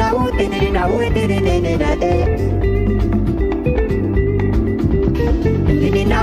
Nene na de Ini na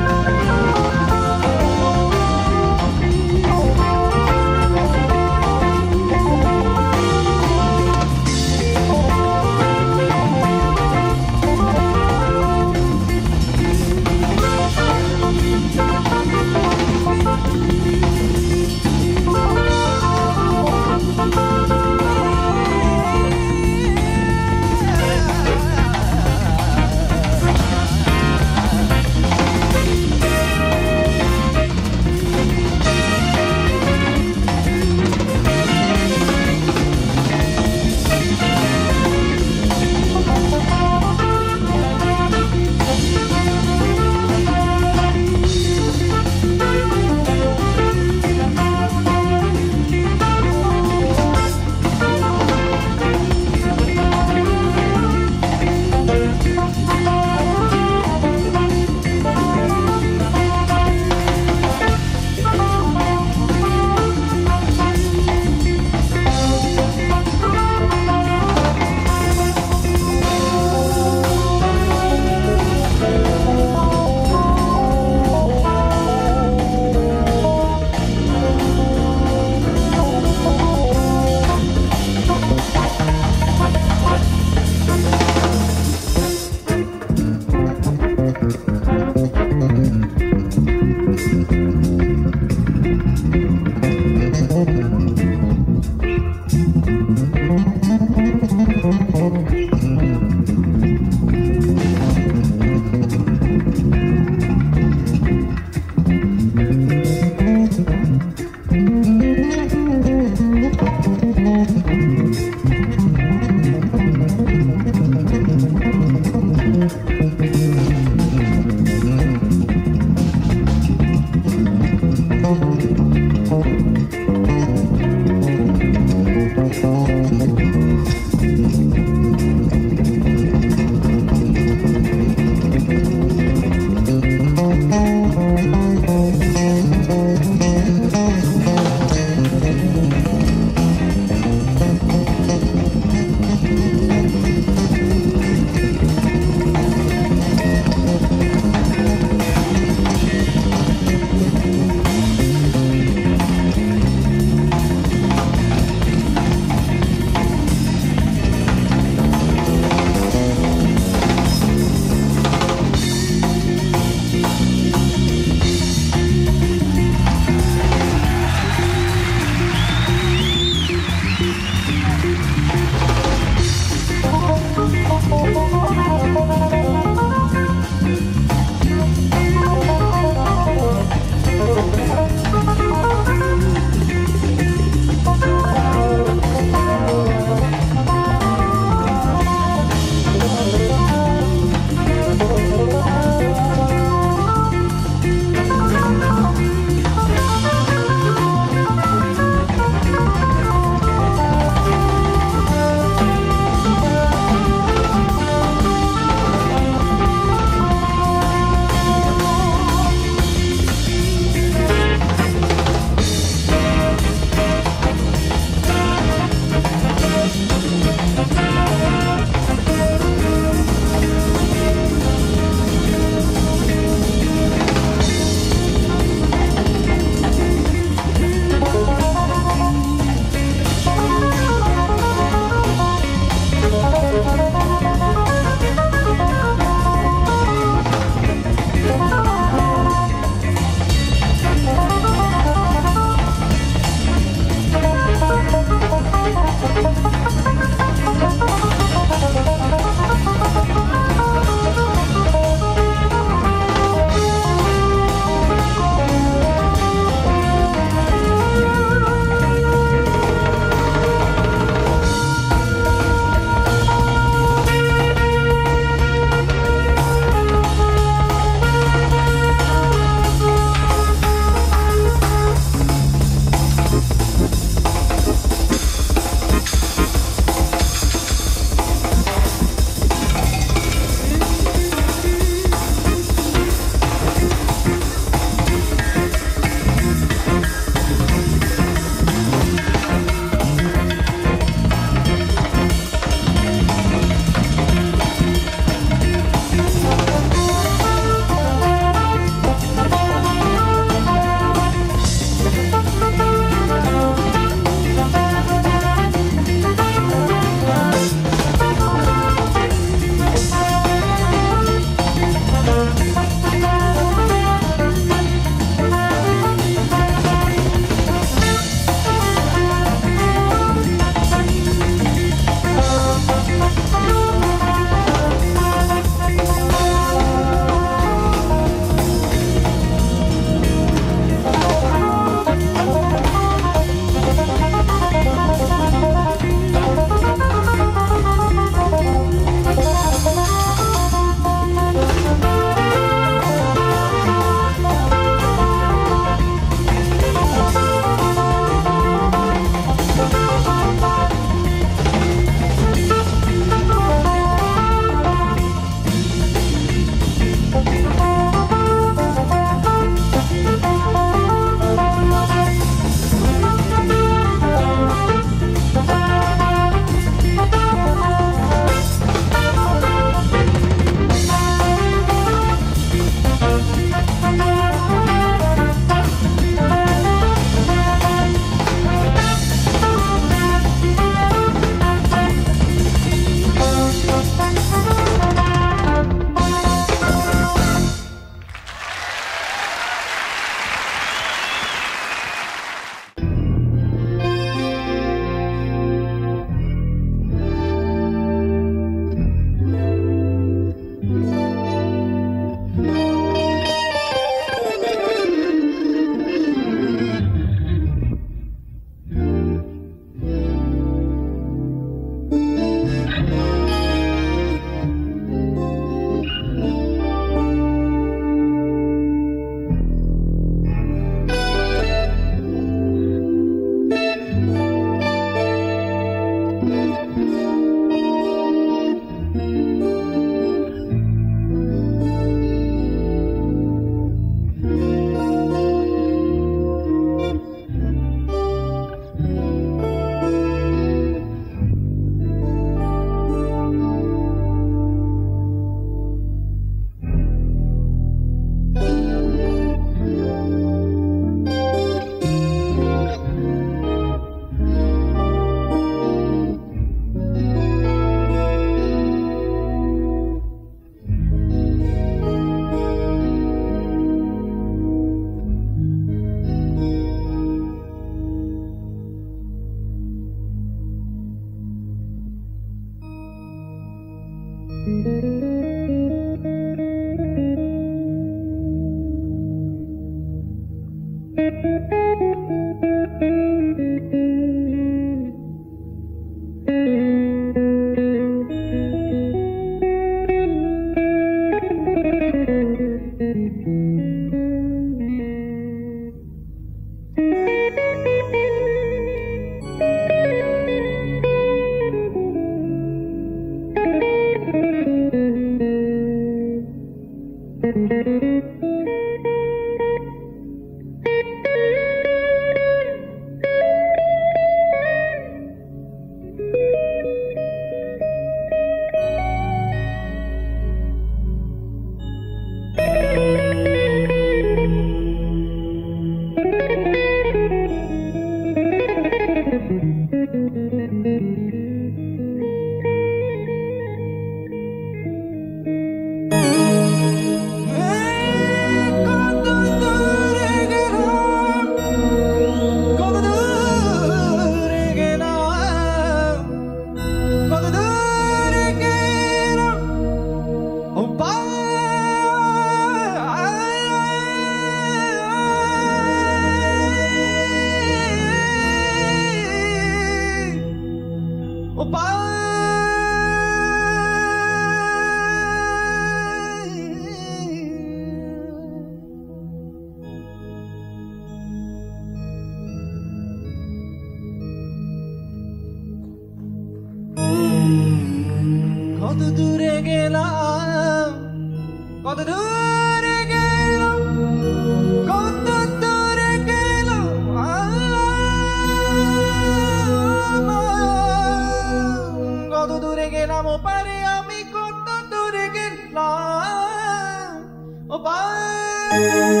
thank you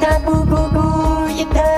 Yata boo boo boo.